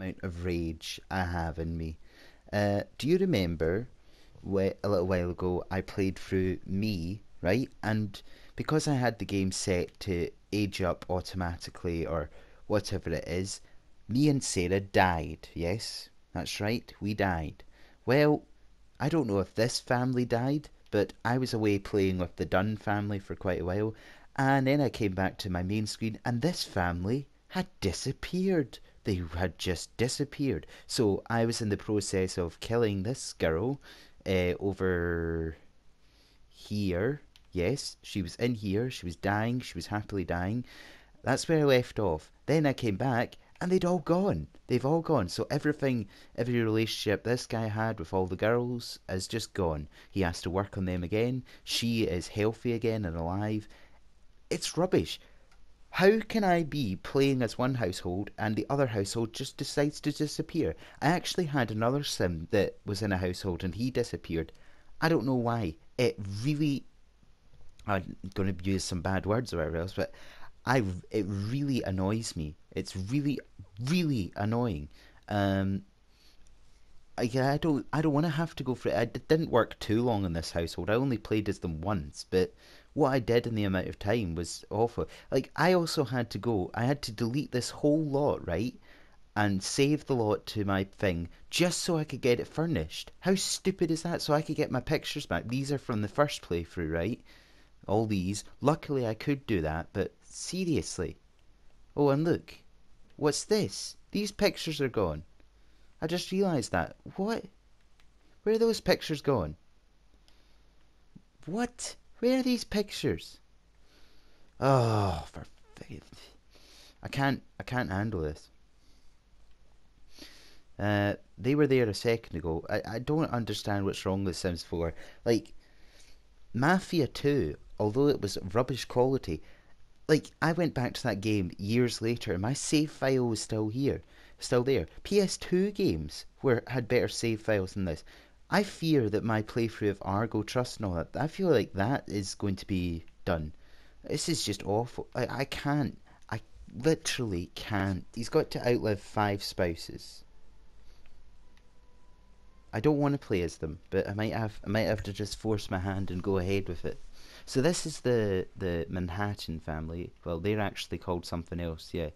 amount of rage I have in me. Uh, do you remember where a little while ago I played through me, right? And because I had the game set to age up automatically or whatever it is, me and Sarah died. Yes, that's right, we died. Well, I don't know if this family died, but I was away playing with the Dunn family for quite a while, and then I came back to my main screen, and this family had disappeared. They had just disappeared. So I was in the process of killing this girl uh, over here. Yes, she was in here. She was dying. She was happily dying. That's where I left off. Then I came back and they'd all gone. They've all gone. So everything, every relationship this guy had with all the girls is just gone. He has to work on them again. She is healthy again and alive. It's rubbish. How can I be playing as one household and the other household just decides to disappear? I actually had another sim that was in a household and he disappeared. I don't know why. It really. I'm going to use some bad words or whatever else, but I it really annoys me. It's really, really annoying. Um, I, I don't I don't want to have to go for it. It didn't work too long in this household. I only played as them once, but what I did in the amount of time was awful. Like I also had to go. I had to delete this whole lot, right? And save the lot to my thing just so I could get it furnished. How stupid is that? So I could get my pictures back. These are from the first playthrough, right? All these. Luckily I could do that, but seriously. Oh, and look. What's this? These pictures are gone. I just realised that. What? Where are those pictures gone? What? Where are these pictures? Oh, for faith. I can't, I can't handle this. Uh, they were there a second ago. I, I don't understand what's wrong with Sims 4. Like, Mafia 2, although it was rubbish quality, like, I went back to that game years later and my save file was still here, still there. PS2 games were had better save files than this. I fear that my playthrough of Argo Trust and all that, I feel like that is going to be done. This is just awful. I, I can't. I literally can't. He's got to outlive five spouses. I don't want to play as them, but I might have I might have to just force my hand and go ahead with it. So this is the the Manhattan family. Well, they're actually called something else. Yeah,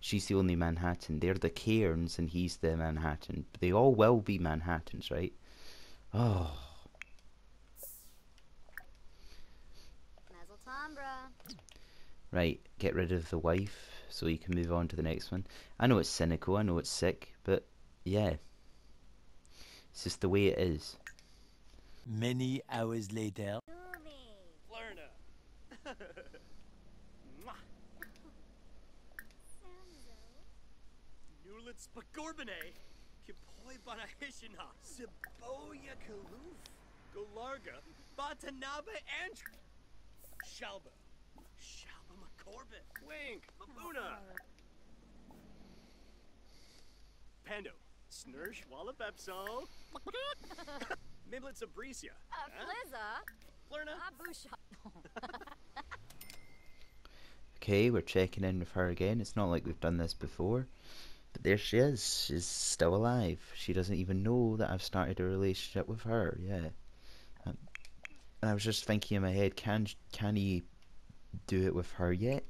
she's the only Manhattan. They're the Cairns, and he's the Manhattan. They all will be Manhattans, right? Oh. Right, get rid of the wife so you can move on to the next one. I know it's cynical, I know it's sick, but yeah. It's just the way it is. Many hours later. Siboya Kaluf, Golarga, Batanaba and Shalba, Shalba McCorbin, Wink, Mabuna, Pando, Snursh Wallabepso, Mimlet Sabricia, Uh, Flurna, Abusha. Okay, we're checking in with her again. It's not like we've done this before. But there she is. She's still alive. She doesn't even know that I've started a relationship with her. Yeah. Um, and I was just thinking in my head, can can he do it with her yet?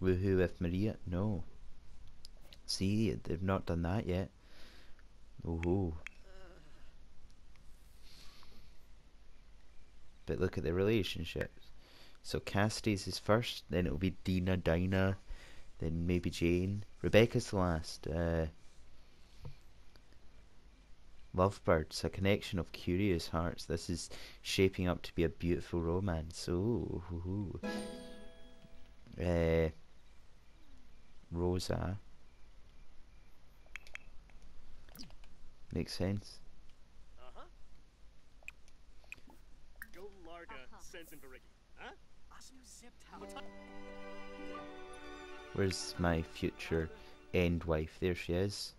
Woohoo with Maria? No. See, they've not done that yet. Ooh. But look at the relationships. So Cassidy's is first, then it'll be Dina, Dinah, then maybe Jane. Rebecca's the last. Uh, Lovebirds, a connection of curious hearts. This is shaping up to be a beautiful romance. Ooh, ooh, ooh. Uh, Rosa. Makes sense. uh-huh. Golarga, Sensenbarigi, huh? Asnu Zipt, Where's my future end wife? There she is.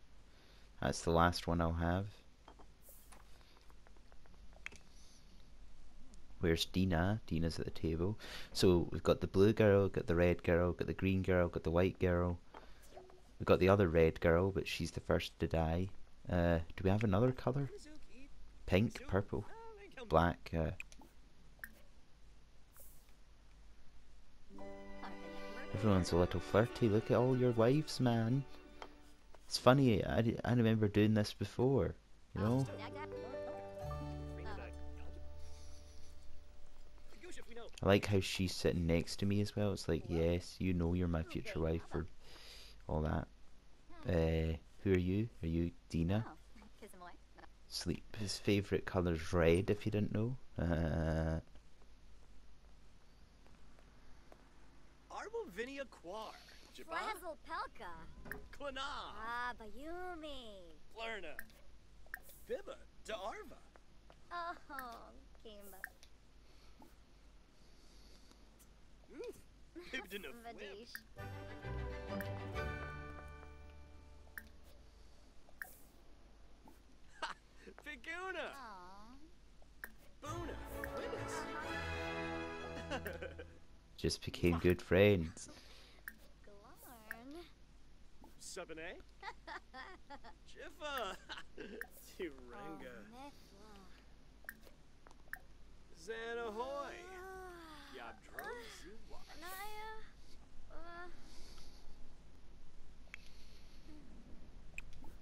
That's the last one I'll have. Where's Dina? Dina's at the table. So we've got the blue girl, got the red girl, got the green girl, got the white girl. We've got the other red girl, but she's the first to die. Uh, do we have another color? Pink, purple, black. Uh, everyone's a little flirty. Look at all your wives, man. It's funny. I, I remember doing this before. You know. Bring it back. Goose if we know. I like how she's sitting next to me as well. It's like, yes, you know you're my future wife or all that. Uh, who are you? Are you Dina? Sleep. His favourite colour's red, if you didn't know. Uh, Armovinia Quar. Jabba. Frazzle Pelka. Klana. Ah, Bayumi. Flerna. Bibba. Darva. Oh, Kimba. Oof. Ibn of Figuna. Aw. Just became good friends. Glarn. Subane. Jiffa. Tirenga. Mithla. Zanahoy. Zuwa. Anaya.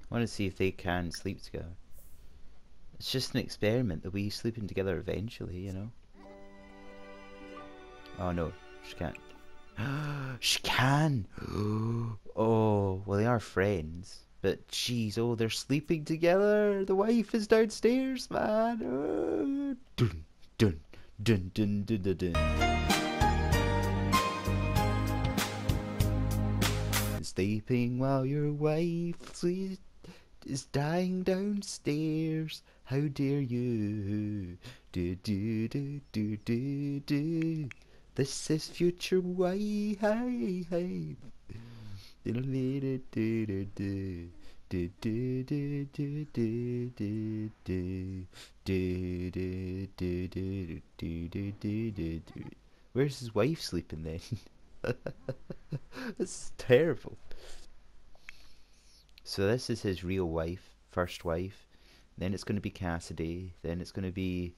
I want to see if they can sleep together. It's just an experiment. They'll be sleeping together eventually, you know. Oh no, she can't. she can. oh, well they are friends, but jeez, oh they're sleeping together. The wife is downstairs, man. Oh, dun dun dun dun dun dun. dun. Sleeping while your wife is dying downstairs. How dare you? Do do do do do do. This is future way, hey, hey. Where's his wife sleeping then? This is terrible. So this is his real wife, first wife. Then it's going to be Cassidy. Then it's going to be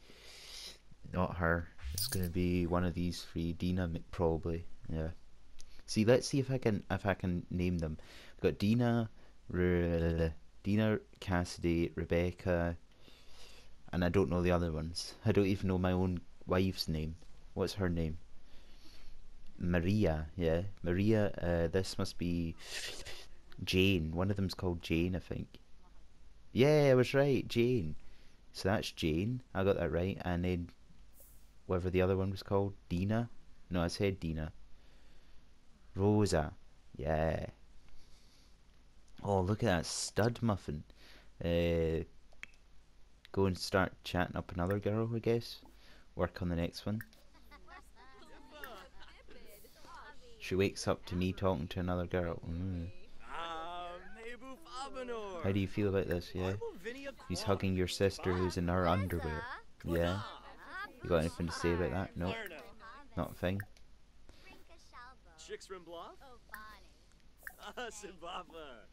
not her. It's to be one of these three. Dina, probably. Yeah. See, let's see if I can if I can name them. We've got Dina, Dina, Cassidy, Rebecca, and I don't know the other ones. I don't even know my own wife's name. What's her name? Maria. Yeah, Maria. Uh, this must be Jane. One of them's called Jane, I think. Yeah, I was right, Jane. So that's Jane. I got that right. And then whatever the other one was called, Dina. No, I said Dina. Rosa. Yeah. Oh, look at that stud muffin. Uh, go and start chatting up another girl, I guess. Work on the next one. She wakes up to me talking to another girl. Mm. How do you feel about this? Yeah. He's hugging your sister who's in her underwear. Yeah. You got anything to say about that? No, Flerna. not a thing. Rinka Shalbo. Chixrim Bluff. Oh, Bonnie. Ah, Sibafa.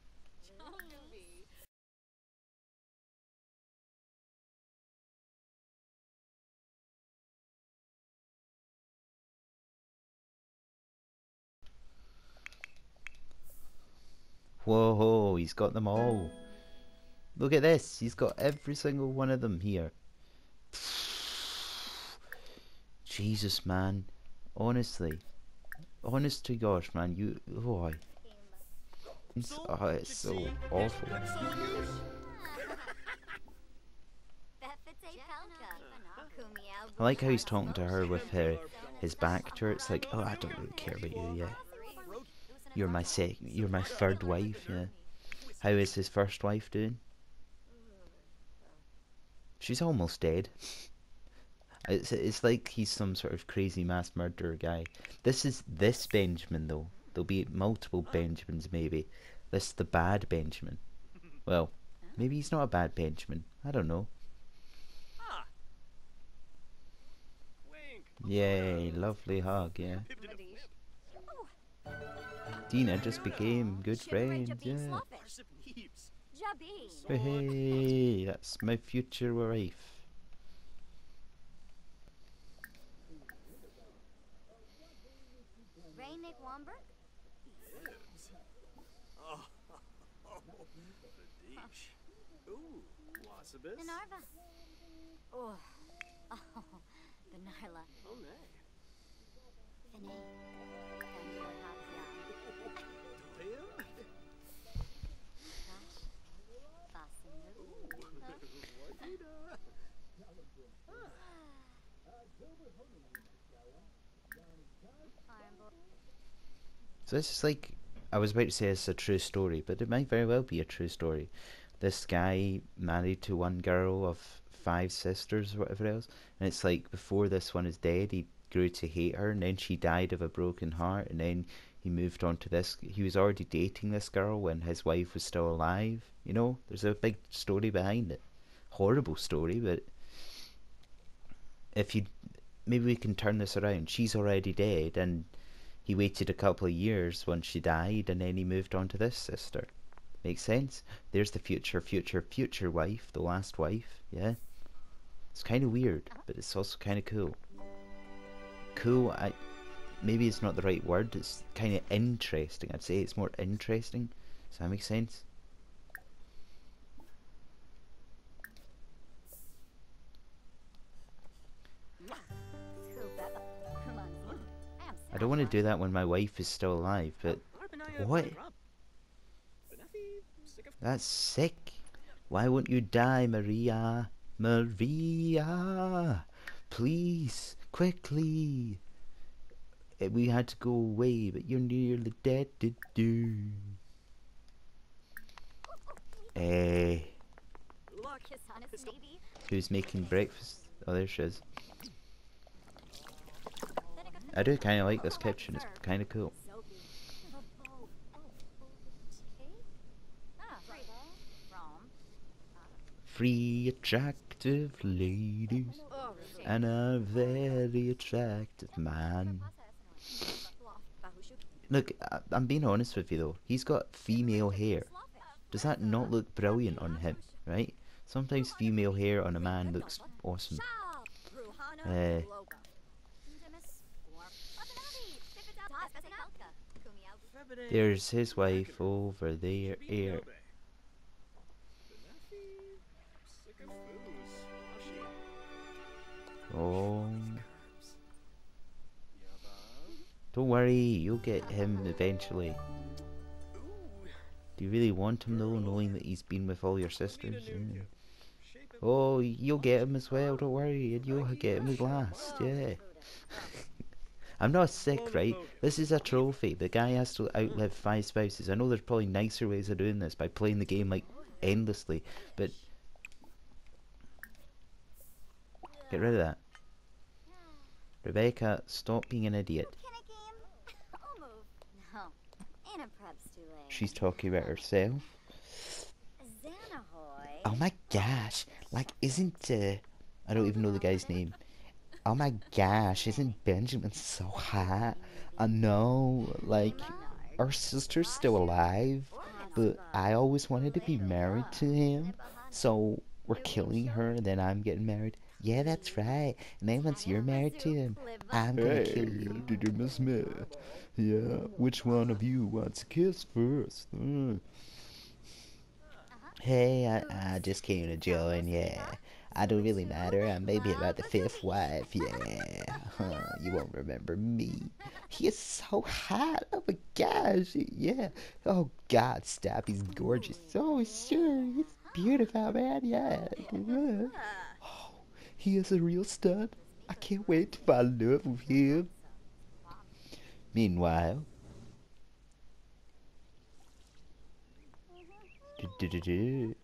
Whoa, he's got them all. Look at this. He's got every single one of them here. Jesus, man. Honestly. Honest to gosh, man. You. Oh, it's, oh, it's so awful. Befete Pelka. Kumiao. I like how he's talking to her with her, his back to her. It's like, oh, I don't really care about you, yeah. You're my sec- You're my third wife, yeah. How is his first wife doing? She's almost dead. It's it's like he's some sort of crazy mass murderer guy. This is this Benjamin though. There'll be multiple Benjamins maybe. This is the bad Benjamin. Well, maybe he's not a bad Benjamin. I don't know. Yay, lovely hug, yeah. Ibn of Whip. Dina just became good friends. Yeah. Arsip Neebs. Jabi. Hey, that's my future wife. Raynick Womberg. Oh, Fadish. Ooh, Wasabis. Nanarva. Oh. Oh. The Narla. Oh, nay. Finay. Daniel Habia. Doyum? So this is like I was about to say it's a true story, but it might very well be a true story. This guy married to one girl of five sisters or whatever else, and it's like before this one is dead, he grew to hate her, and then she died of a broken heart, and then he moved on to this. He was already dating this girl when his wife was still alive. You know, there's a big story behind it. Horrible story, but if you maybe we can turn this around. She's already dead, and he waited a couple of years when she died, and then he moved on to this sister. Makes sense? There's the future, future, future wife, the last wife. Yeah, it's kind of weird, but it's also kind of cool. Cool. I maybe it's not the right word. It's kind of interesting. I'd say it's more interesting. Does that make sense? I don't want to do that when my wife is still alive, but What? Grub. Benefi, sick of That's sick. Why won't you die, Maria? Maria! Please, quickly! Eh, We had to go away, but you're nearly dead. Do do. Eh, luck. Kiss on his baby. who's making breakfast? Oh, there she is. I do kind of like this kitchen. It's kind of cool. Three attractive ladies and a very attractive man. Look, I'm being honest with you though. He's got female hair. Does that not look brilliant on him, right? Sometimes female hair on a man looks awesome. Eh. There's his wife over there. Here. Oh, don't worry, you'll get him eventually. Do you really want him though, knowing that he's been with all your sisters? Of Oh, you'll get him as well. Don't worry, and you'll get him at last. Yeah. I'm not sick, right? This is a trophy. The guy has to outlive five spouses. I know there's probably nicer ways of doing this by playing the game like endlessly, but get rid of that. Rebecca, stop being an idiot. No, ain't a prep's too late. She's talking about herself. Oh my gosh, like isn't uh I don't even know the guy's name. Oh my gosh, isn't Benjamin so hot? I know, like our sister's still alive, but I always wanted to be married to him. So we're killing her and then I'm getting married. Yeah, that's right. And then once you're married to him, I'm gonna kill you. Did you miss me? Yeah, which one of you wants a kiss first? Uh. Hey, I, I just came to join, yeah. I don't really matter. I'm maybe about the fifth wife, yeah. Huh, you won't remember me. He is so hot. Oh my gosh, yeah. Oh God, stop. He's gorgeous. Oh sure, he's beautiful, man. Yeah. Oh, he is a real stud. I can't wait to fall in love with him. Meanwhile. Mm-hmm. Du-du-du-du.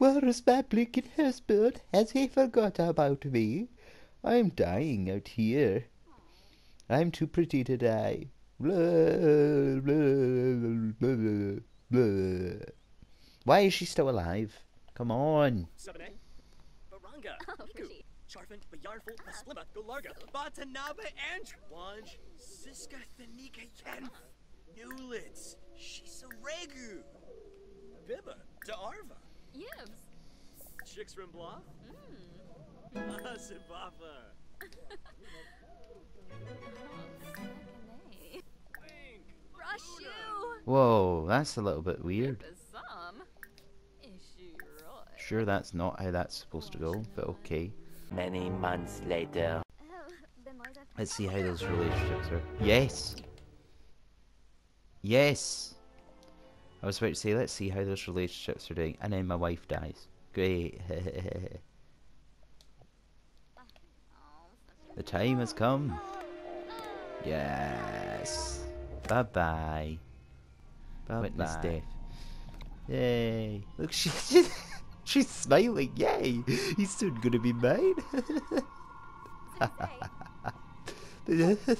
Where is my blinking husband? Has he forgot about me? I'm dying out here. I'm too pretty to die. Blah, blah, blah, blah. Why is she still alive? Come on. Sabine. Baranga. Oh, Iku. pretty. Charfin. Bayarful. Maslima. Golarga. Batanaba. And. Wanj. Siska. Thanika. Yen. Newlitz. She's a regu. Bibba. De Arva. Yibs. Chicks from Bluff. Mm. Ah, Sibafa. Rush you. Whoa, that's a little bit weird. Is some. Is she right? Sure, that's not how that's supposed to go, but okay. Many months later. Oh, ben moois even. Let's see how those relationships are. Yes! Yes! I was about to say, let's see how those relationships are doing. And then my wife dies. Great. The time has come. Yes. Bye bye. Bye Witness death. Yay. Look, she, she's smiling. Yay. He's soon going to be mine.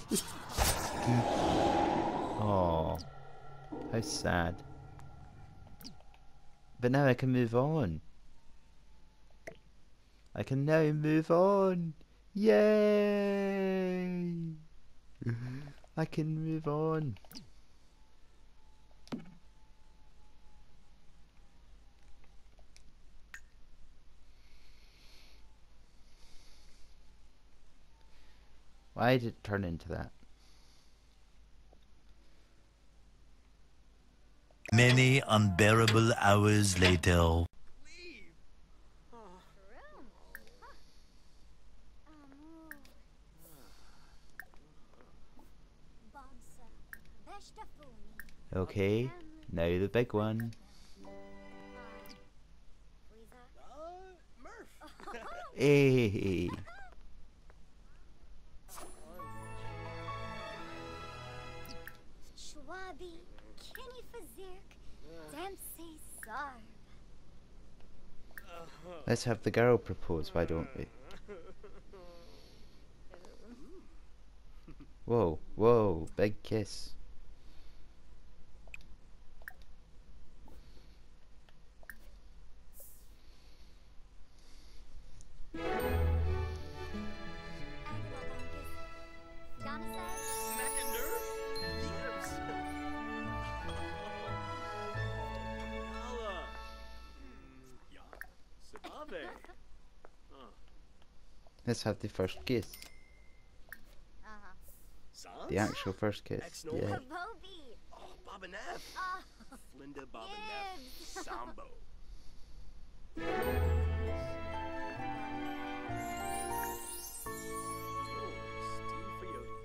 oh, how sad. But now I can move on. I can now move on. Yay! I can move on. Why did it turn into that? Many unbearable hours later. Leave. Room. Huh. Amor. Okay, now the big one. Frieza. Murph. Hey! Sarb. Let's have the girl propose, why don't we? Whoa, whoa, big kiss. Let's have the first kiss. Uh-huh. The actual first kiss. Yeah. Bobby. Oh, Bob and F. Linda, Bob Yes. and F. Sambo. Oh, Steve Coyote.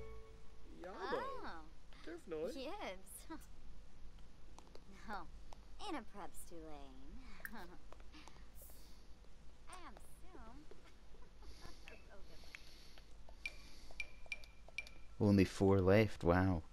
Yabo. Oh. Turf noise. Yes. No. Ain't a prep's too late. I am soon. Only four left, wow.